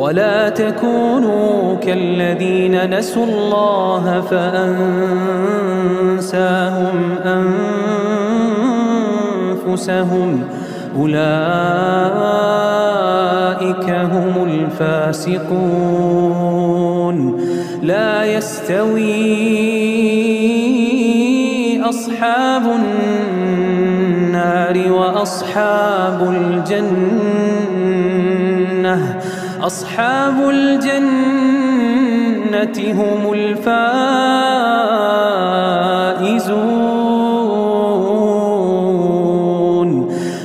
ولا تكونوا كالذين نسوا الله فأنساهم أنفسهم. أولئك هم الفاسقون. لا يستوي أصحاب النار وأصحاب الجنة. أصحاب الجنة هم الفائزون.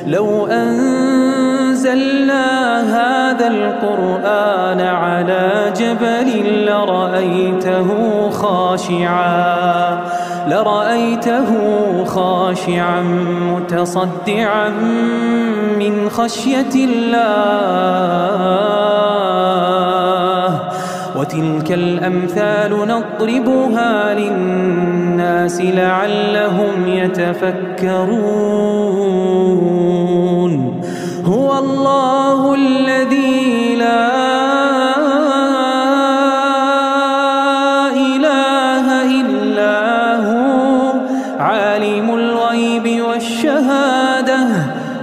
لو أنزلنا هذا القرآن على جبل لرأيته خاشعا لرأيته خاشعا متصدعا من خشية الله. وتلك الأمثال نضربها للناس لعلهم يتفكرون. هو الله الذي لا إله إلا هو عالم الغيب والشهادة.